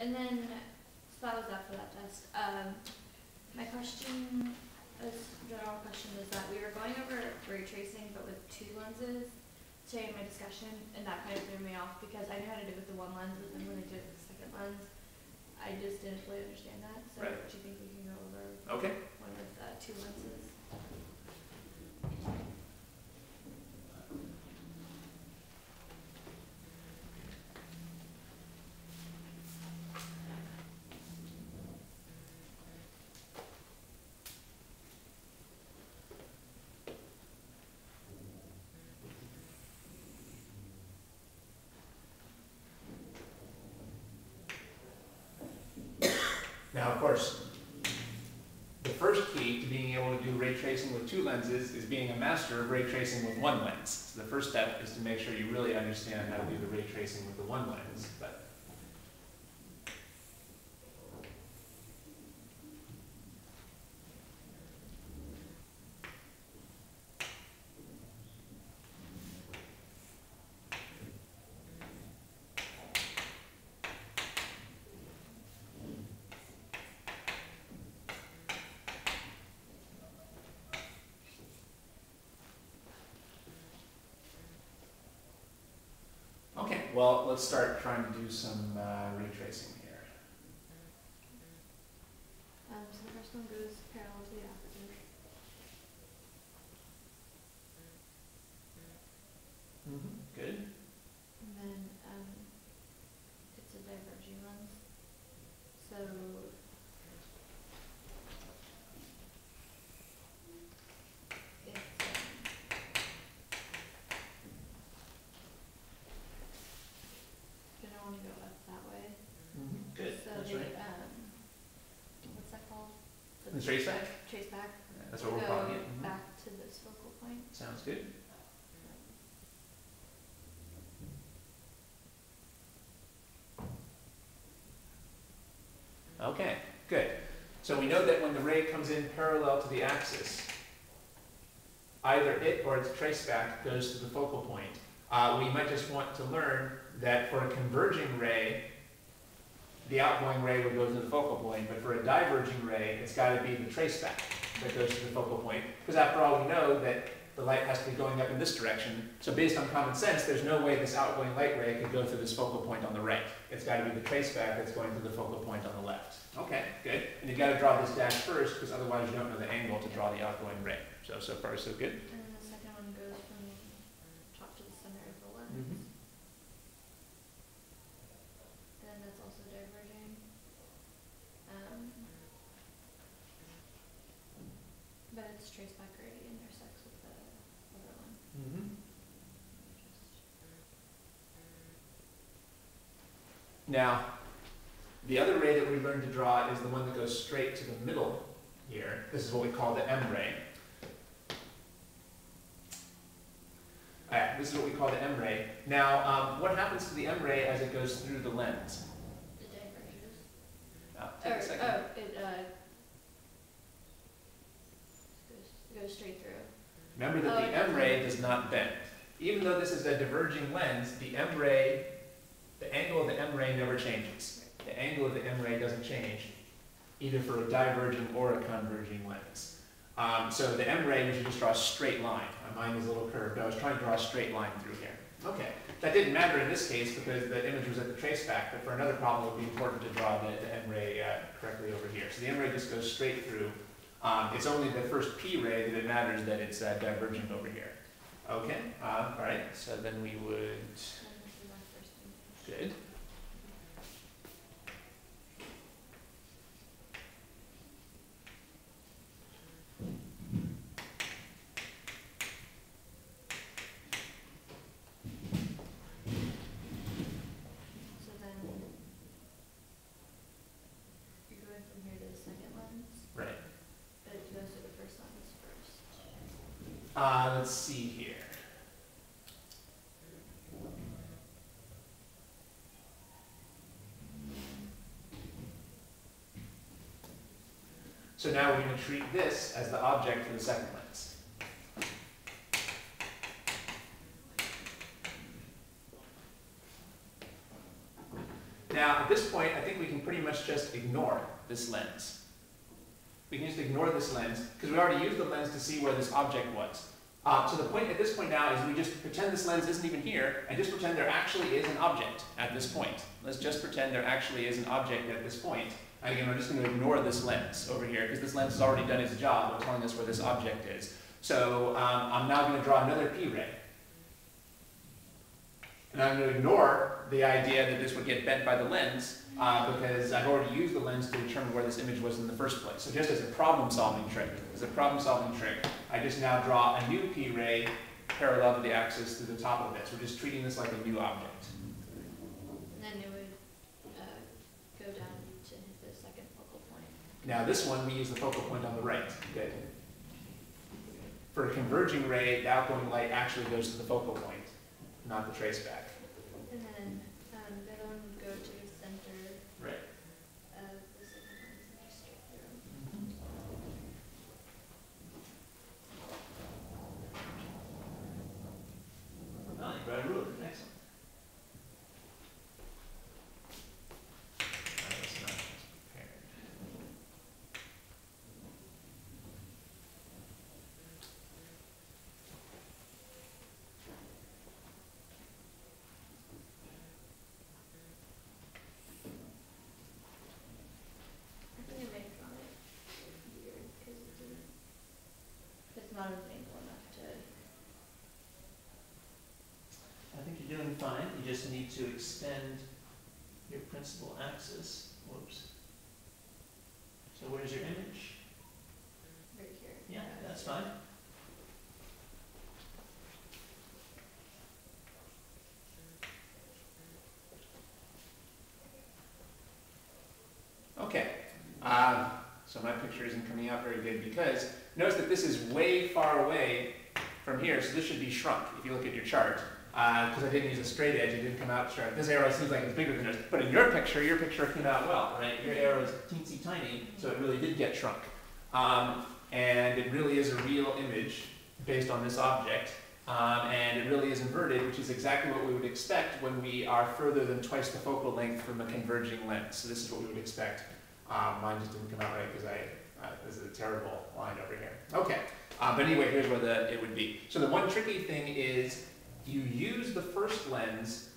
and then, so that was that for that test. Um, my question, is general question is that we were going over ray tracing, but with two lenses today in my discussion, and that kind of threw me off because I knew how to do it with the one lens, but then when I did it with the second lens, I just didn't fully understand that. So Right. do you think we can go over Okay. one with uh, two lenses? Now, of course, the first key to being able to do ray tracing with two lenses is being a master of ray tracing with one lens. So the first step is to make sure you really understand how to do the ray tracing with the one lens. But okay, well, let's start trying to do some uh, ray tracing here. Um, so the first one goes parallel to the opposite. Good. And then, um, it's a diverging lens. So. It's, um. Gonna wanna go up that way. Good. So That's the, right. um, what's that called? The trace back? Trace back. That's what we're Go calling it. Mhm. Back to this focal point. Sounds good. Okay, good. So we know that when the ray comes in parallel to the axis, either it or its traceback goes to the focal point. Uh, we might just want to learn that for a converging ray, the outgoing ray would go to the focal point, but for a diverging ray, it's got to be the trace back that goes to the focal point. Because after all, we know that the light has to be going up in this direction. So based on common sense, there's no way this outgoing light ray could go through this focal point on the right. It's got to be the trace back that's going to the focal point on the left. Okay, good. And you've got to draw this dash first, because otherwise you don't know the angle to draw the outgoing ray. So, so far, so good. Mm-hmm. And then the second one goes from top to the center of the lens. Mhm. And then that's also diverging. Um, but its trace back already intersects with the other one. Mm-hmm. Now, the other ray that we learned to draw is the one that goes straight to the middle here. This is what we call the M ray. Alright, this is what we call the M ray. Now, um, what happens to the M ray as it goes through the lens? It diverges. Take Or, a second. oh, it, uh, goes, goes straight through. Remember that Oh, the it M ray does not bend. Even though this is a diverging lens, the M ray, the angle of the M ray never changes. The angle of the M ray doesn't change, either for a diverging or a converging lens. Um, so the M ray, we should just draw a straight line. My mind is a little curved. But I was trying to draw a straight line through here. Okay, that didn't matter in this case because the image was at the trace back, but for another problem it would be important to draw the, the M ray uh, correctly over here. So the M ray just goes straight through. Um, it's only the first P ray that it matters that it's uh, divergent over here. Okay, uh, all right, so then we would, And this is my first image. good. So then, you're going from here to the second lens, Right. but it goes to the first lens first. Uh, let's see here. So now we're going to treat this as the object for the second lens. Now, Now, at this point, I think we can pretty much just ignore this lens. We can just ignore this lens, because we already used the lens to see where this object was. Uh, so the point at this point now is we just pretend this lens isn't even here, and just pretend there actually is an object at this point. Let's just pretend there actually is an object at this point. And again, we're just going to ignore this lens over here, because this lens has already done its job of telling us where this object is. So um, I'm now going to draw another P-ray. And I'm going to ignore the idea that this would get bent by the lens, uh, because I've already used the lens to determine where this image was in the first place. So just as a problem-solving trick, as a problem-solving trick, I just now draw a new P-ray parallel to the axis to the top of this. We're just treating this like a new object. And then it would, uh, go down to the second focal point. Now this one, we use the focal point on the right. Good. For a converging ray, the outgoing light actually goes to the focal point, not the trace back. And then, um, the other one would go to the center Right. of the second lens and just straight through. Oh, you brought a ruler, excellent. I was not prepared. I think it makes on it weird, cause it didn't, it's not an enough to, I think you're doing fine, you just need to extend your principal axis, whoops. So where's your image? right here. Yeah, that's fine. Okay, um, picture isn't coming out very good because notice that this is way far away from here, so this should be shrunk if you look at your chart. Because I didn't use a straight edge, it didn't come out sharp. This arrow seems like it's bigger than this, but in your picture, your picture came out well, right? Your arrow is teensy tiny, so it really did get shrunk. Um, and it really is a real image based on this object. Um, and it really is inverted, which is exactly what we would expect when we are further than twice the focal length from a converging lens. So this is what we would expect. Um, mine just didn't come out right because I, uh, this is a terrible line over here. Okay, uh, but anyway, here's where the, it would be. So the one tricky thing is you use the first lens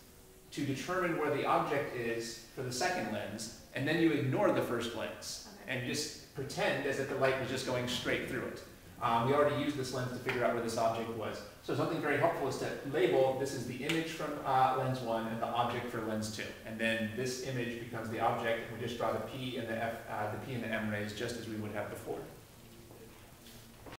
to determine where the object is for the second lens, and then you ignore the first lens Okay. and just pretend as if the light was just going straight through it. Um, we already used this lens to figure out where this object was. So something very helpful is to label, this is the image from uh, lens one and the object for lens two. And then this image becomes the object, and we just draw the P and the F, uh, the P and the M rays just as we would have before.